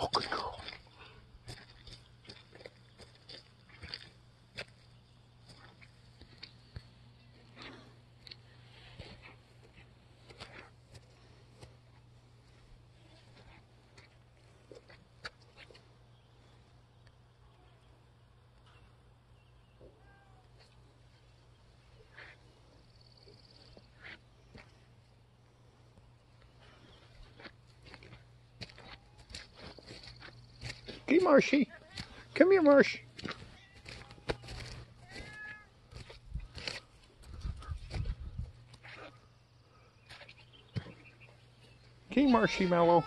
北陸 Hey, Marshy. Come here, Marsh. Okay, Marshy Mallow.